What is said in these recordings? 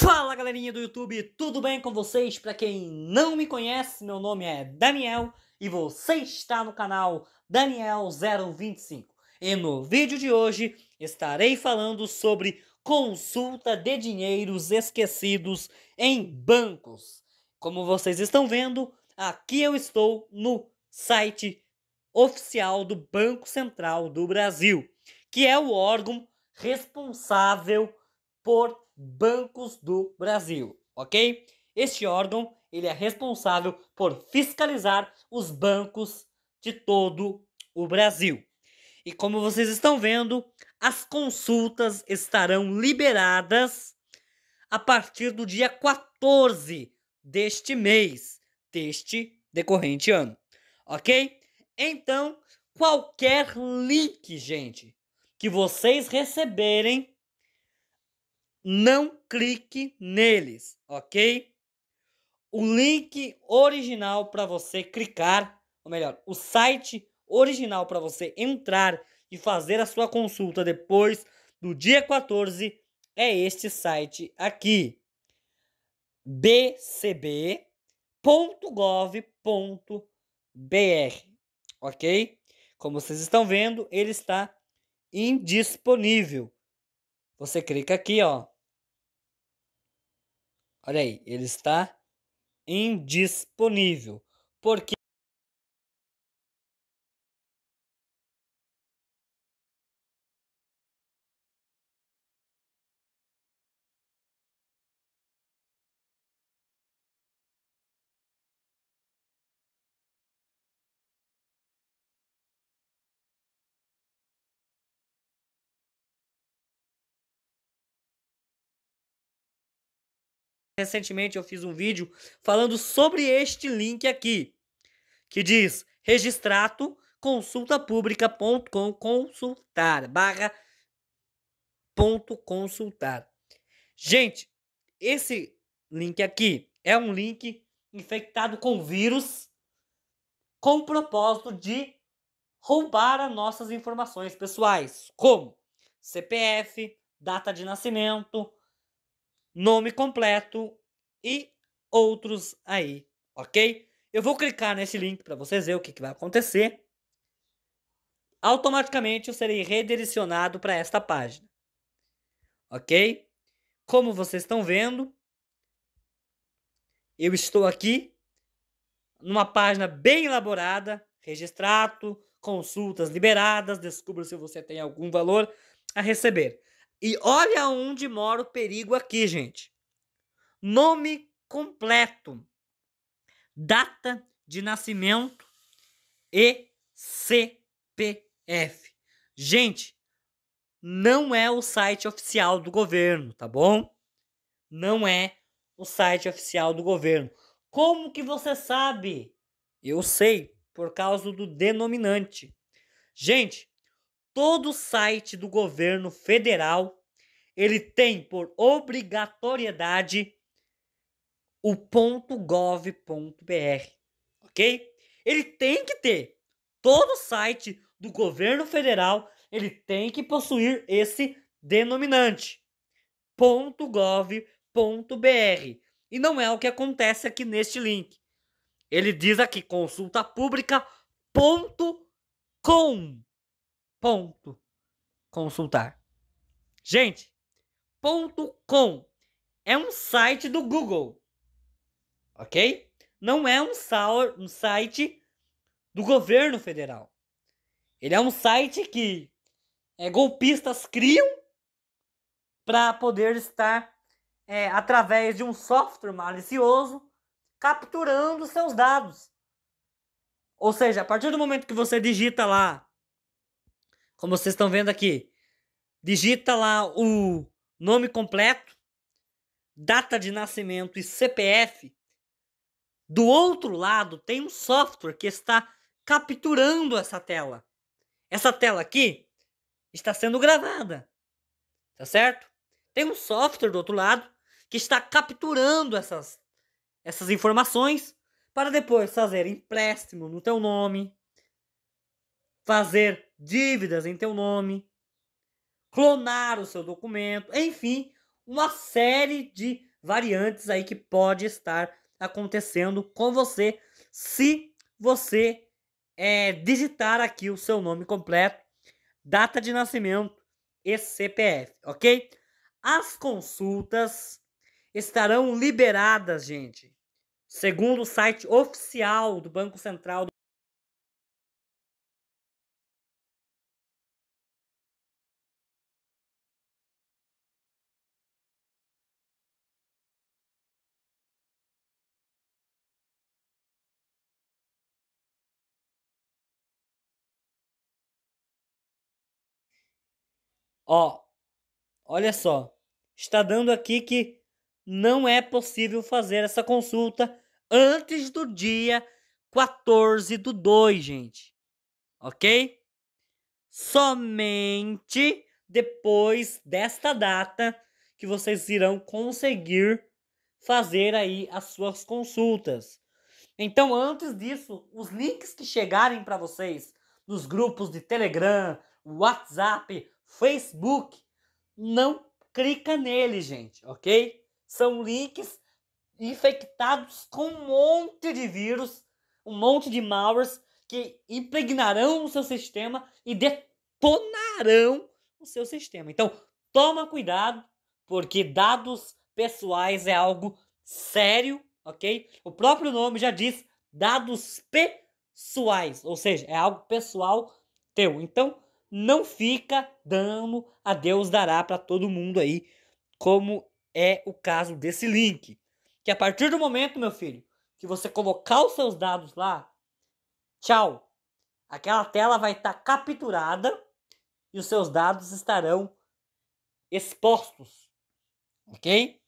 Fala galerinha do YouTube, tudo bem com vocês? Para quem não me conhece, meu nome é Daniel e você está no canal Daniel025. E no vídeo de hoje estarei falando sobre consulta de dinheiros esquecidos em bancos. Como vocês estão vendo, aqui eu estou no site oficial do Banco Central do Brasil, que é o órgão responsável por bancos do Brasil, ok? Este órgão ele é responsável por fiscalizar os bancos de todo o Brasil. E como vocês estão vendo, as consultas estarão liberadas a partir do dia 14 deste mês, deste decorrente ano, ok? Então, qualquer link, gente, que vocês receberem não clique neles, ok? O link original para você clicar, ou melhor, o site original para você entrar e fazer a sua consulta depois do dia 14 é este site aqui: bcb.gov.br, ok? Como vocês estão vendo, ele está indisponível. Você clica aqui, ó, Olha aí, ele está indisponível. Porque Recentemente eu fiz um vídeo falando sobre este link aqui, que diz registrato consultapublica.com consultar barra ponto consultar. Gente, esse link aqui é um link infectado com vírus com o propósito de roubar as nossas informações pessoais, como CPF, data de nascimento, nome completo e outros aí, ok? Eu vou clicar nesse link para vocês verem o que, que vai acontecer. Automaticamente eu serei redirecionado para esta página, ok? Como vocês estão vendo, eu estou aqui numa página bem elaborada, registrado, consultas liberadas, descubra se você tem algum valor a receber. E olha onde mora o perigo aqui, gente. Nome completo, data de nascimento e CPF. Gente, não é o site oficial do governo, tá bom? Não é o site oficial do governo. Como que você sabe? Eu sei, por causa do denominante. Gente, todo site do governo federal ele tem por obrigatoriedade o .gov.br, ok? Ele tem que ter. Todo site do governo federal ele tem que possuir esse denominante .gov.br e não é o que acontece aqui neste link. Ele diz aqui consulta pública.com ponto consultar. Gente, ponto com é um site do Google, ok? Não é um, um site do governo federal. Ele é um site que é, golpistas criam para poder estar é, através de um software malicioso capturando seus dados. Ou seja, a partir do momento que você digita lá como vocês estão vendo aqui. Digita lá o nome completo, data de nascimento e CPF. Do outro lado tem um software que está capturando essa tela. Essa tela aqui está sendo gravada. Tá certo? Tem um software do outro lado que está capturando essas, essas informações para depois fazer empréstimo no teu nome, fazer dívidas em teu nome, clonar o seu documento, enfim, uma série de variantes aí que pode estar acontecendo com você se você é, digitar aqui o seu nome completo, data de nascimento e CPF, ok? As consultas estarão liberadas, gente, segundo o site oficial do Banco Central Ó, olha só. Está dando aqui que não é possível fazer essa consulta antes do dia 14 do 2, gente. Ok? Somente depois desta data que vocês irão conseguir fazer aí as suas consultas. Então, antes disso, os links que chegarem para vocês nos grupos de Telegram, WhatsApp, Facebook, não clica nele, gente, ok? São links infectados com um monte de vírus, um monte de malwares que impregnarão o seu sistema e detonarão o seu sistema. Então, toma cuidado, porque dados pessoais é algo sério, ok? O próprio nome já diz dados pessoais, ou seja, é algo pessoal teu. Então, não fica dando a Deus dará para todo mundo aí, como é o caso desse link. Que a partir do momento, meu filho, que você colocar os seus dados lá, tchau. Aquela tela vai estar tá capturada e os seus dados estarão expostos. OK?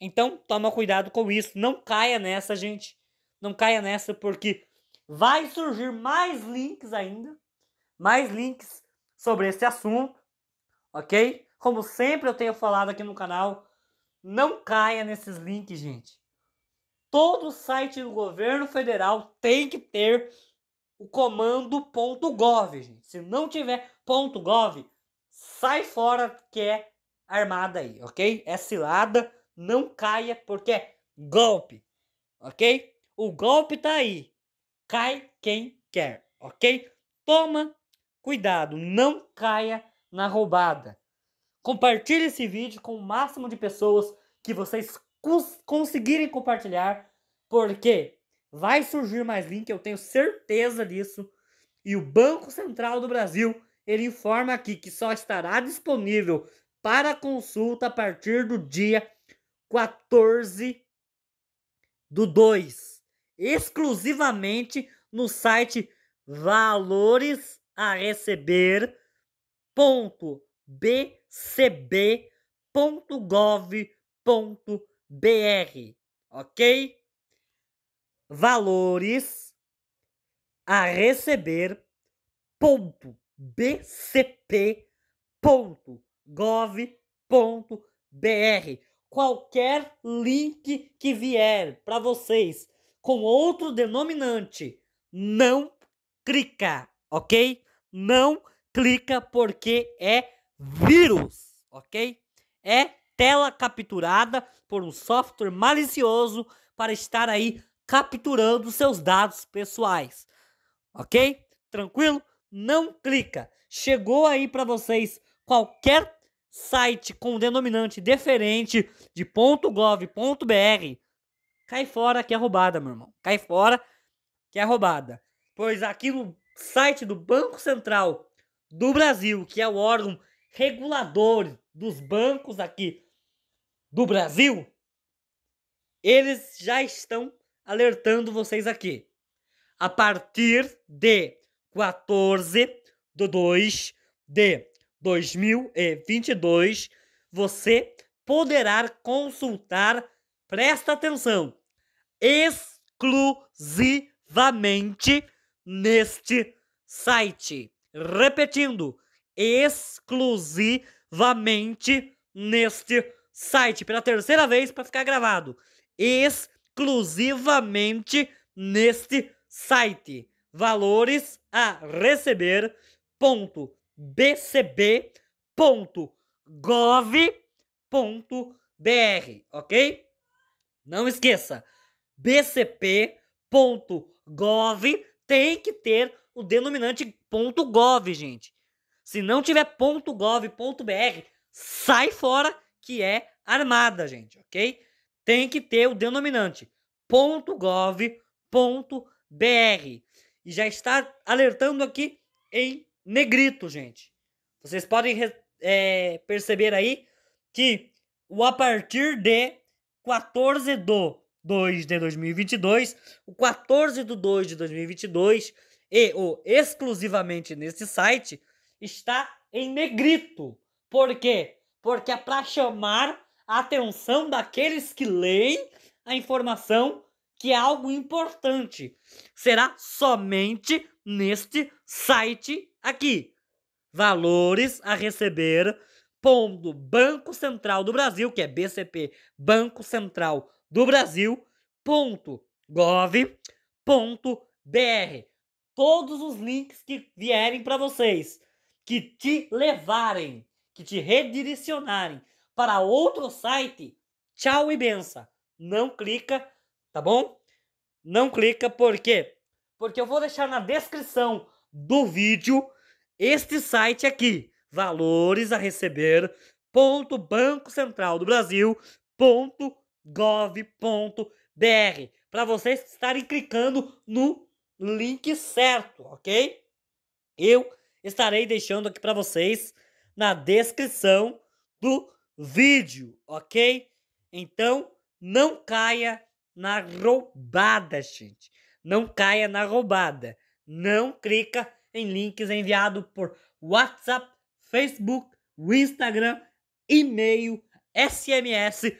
Então, toma cuidado com isso, não caia nessa, gente. Não caia nessa porque vai surgir mais links ainda, mais links sobre esse assunto, ok? Como sempre eu tenho falado aqui no canal, não caia nesses links, gente. Todo site do governo federal tem que ter o comando .gov, gente. Se não tiver .gov, sai fora que é armada aí, ok? É cilada, não caia porque é golpe, ok? O golpe tá aí. Cai quem quer, ok? Toma Cuidado, não caia na roubada. Compartilhe esse vídeo com o máximo de pessoas que vocês conseguirem compartilhar, porque vai surgir mais link, eu tenho certeza disso. E o Banco Central do Brasil, ele informa aqui que só estará disponível para consulta a partir do dia 14 do 2, exclusivamente no site Valores a receber ponto bcb ponto gov ponto br, ok? Valores a receber ponto bcp ponto gov ponto br. Qualquer link que vier para vocês com outro denominante, não clica, ok? Não clica porque é vírus, ok? É tela capturada por um software malicioso para estar aí capturando seus dados pessoais, ok? Tranquilo? Não clica. Chegou aí para vocês qualquer site com denominante diferente de .gov.br, cai fora que é roubada, meu irmão. Cai fora que é roubada. Pois aqui no site do Banco Central do Brasil, que é o órgão regulador dos bancos aqui do Brasil, eles já estão alertando vocês aqui. A partir de 14 de 2 de 2022, você poderá consultar, presta atenção, exclusivamente neste site. Repetindo, exclusivamente neste site. Pela terceira vez para ficar gravado. Exclusivamente neste site. Valores a receber ponto bcb ponto gov ponto br, ok? Não esqueça, bcp.gov tem que ter o denominante .gov, gente. Se não tiver .gov.br, sai fora que é armada, gente, ok? Tem que ter o denominante .gov.br. E já está alertando aqui em negrito, gente. Vocês podem é, perceber aí que o a partir de 14 do 2 de 2022, o 14 do 2 de 2022 e o exclusivamente nesse site está em negrito. Por quê? Porque é para chamar a atenção daqueles que leem a informação que é algo importante. Será somente neste site aqui. Valores a receber pondo Banco Central do Brasil, que é BCP, Banco Central do Brasil, ponto gov, ponto br. Todos os links que vierem para vocês, que te levarem, que te redirecionarem para outro site, tchau e benção. Não clica, tá bom? Não clica, por quê? Porque eu vou deixar na descrição do vídeo este site aqui valores a receber ponto Banco Central do Brasil ponto gov ponto br para vocês estarem clicando no link certo, ok? Eu estarei deixando aqui para vocês na descrição do vídeo, ok? Então não caia na roubada, gente. Não caia na roubada. Não clica em links enviados por WhatsApp Facebook, Instagram, e-mail, SMS,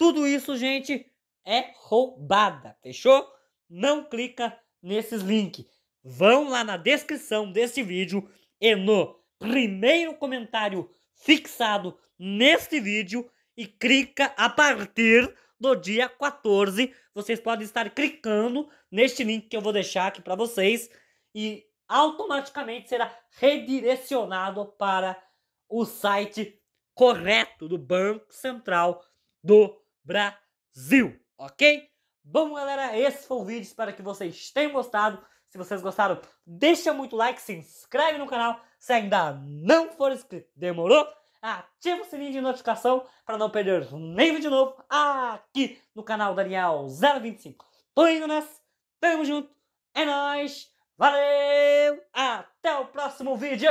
tudo isso, gente, é roubada, fechou? Não clica nesses links. Vão lá na descrição desse vídeo e no primeiro comentário fixado neste vídeo e clica a partir do dia 14. Vocês podem estar clicando neste link que eu vou deixar aqui para vocês e automaticamente será redirecionado para o site correto do Banco Central do Brasil, ok? Bom, galera, esse foi o vídeo, espero que vocês tenham gostado. Se vocês gostaram, deixa muito like, se inscreve no canal, se ainda não for inscrito, demorou? Ativa o sininho de notificação para não perder nem vídeo novo aqui no canal Daniel 025. Tô indo nessa, tamo junto, é nóis! Valeu! Até o próximo vídeo!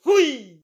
Fui!